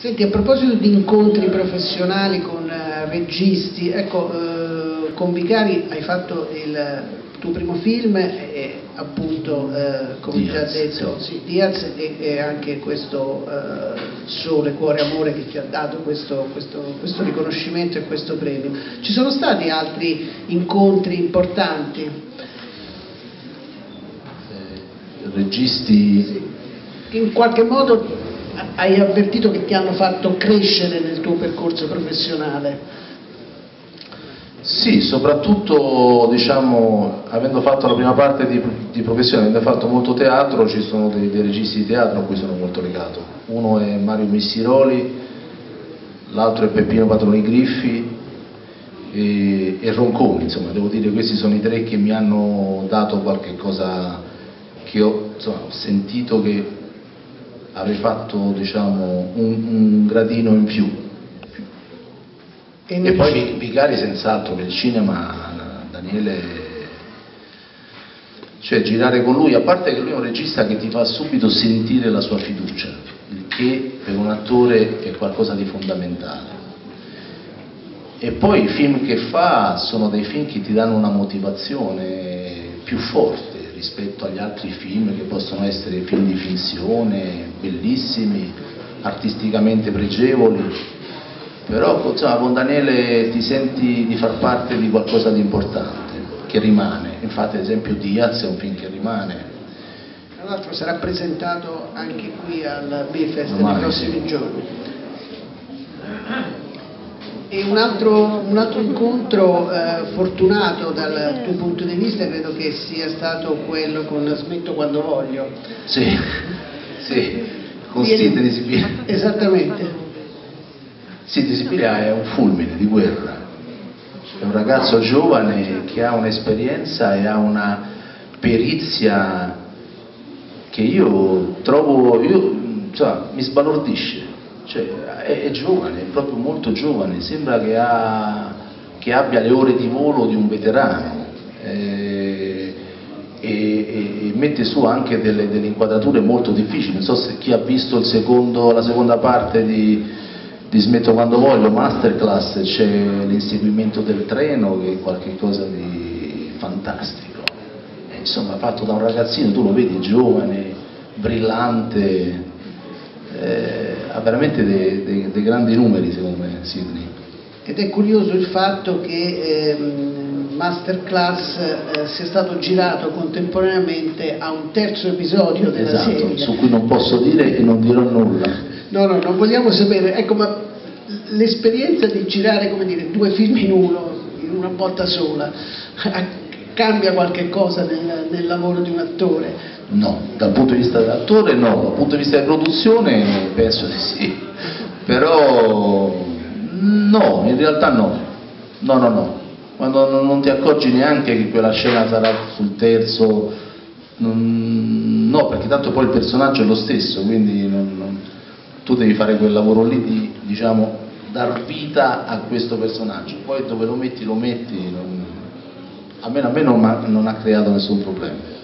Senti, a proposito di incontri professionali con eh, registi, ecco, eh, con Vicari hai fatto il tuo primo film e appunto, eh, come Diaz, già detto, sì, Diaz e, e anche questo eh, Sole, Cuore, Amore che ti ha dato questo, questo, questo riconoscimento e questo premio. Ci sono stati altri incontri importanti? Eh, registi Sì. In qualche modo hai avvertito che ti hanno fatto crescere nel tuo percorso professionale? Sì, soprattutto diciamo, avendo fatto la prima parte di, di professione, avendo fatto molto teatro, ci sono dei, dei registi di teatro a cui sono molto legato. Uno è Mario Missiroli, l'altro è Peppino Patroni Griffi e, e Ronconi, insomma, devo dire questi sono i tre che mi hanno dato qualche cosa che ho, insomma, sentito che avrei fatto diciamo, un, un gradino in più. E E poi Vicari senz'altro per il cinema, Daniele, cioè girare con lui, a parte che lui è un regista che ti fa subito sentire la sua fiducia, il che per un attore è qualcosa di fondamentale. E poi i film che fa sono dei film che ti danno una motivazione più forte rispetto agli altri film che possono essere film di finzione, bellissimi, artisticamente pregevoli, però insomma, con Daniele ti senti di far parte di qualcosa di importante, che rimane, infatti ad esempio Diaz è un film che rimane, Tra l'altro sarà presentato anche qui al B-Fest nei prossimi giorni. E un altro, un altro incontro eh, fortunato dal tuo punto di vista credo che sia stato quello con Smetto quando voglio. sì, sì, con Steve di Sibilia. Esattamente. Steve di Sibilia è un fulmine di guerra, è un ragazzo giovane che ha un'esperienza e ha una perizia che io trovo, io, insomma, mi sbalordisce, cioè, è, è giovane, è proprio molto giovane, sembra che, ha- che abbia le ore di volo di un veterano eh, e, e- mette su anche delle, delle inquadrature molto difficili, non so se chi ha visto secondo- la seconda parte di, di Smetto quando voglio, Masterclass, c'è l'inseguimento del treno che è qualcosa di fantastico. Eh, insomma fatto da un ragazzino, tu lo vedi giovane, brillante, eh, ha veramente dei, dei- dei grandi numeri secondo me Sidney. Ed è curioso il fatto che ehm, Masterclass eh, sia stato girato contemporaneamente a un terzo episodio della Esatto, serie. su cui non posso dire e non dirò nulla. No, no, non vogliamo sapere. Ecco, ma l'esperienza di girare, come dire, due film in uno, in una botta sola, cambia qualche cosa nel, nel lavoro di un attore? No, dal punto di vista dell'attore no, dal punto di vista di produzione penso di sì, però no, in realtà no, no, no, no, quando non, non ti accorgi neanche che quella scena sarà sul terzo, non- no, perché tanto poi il personaggio è lo stesso, quindi non- non- tu devi fare quel lavoro lì di, diciamo, dar vita a questo personaggio, poi dove lo metti lo metti, non- a me, non, non ha creato nessun problema.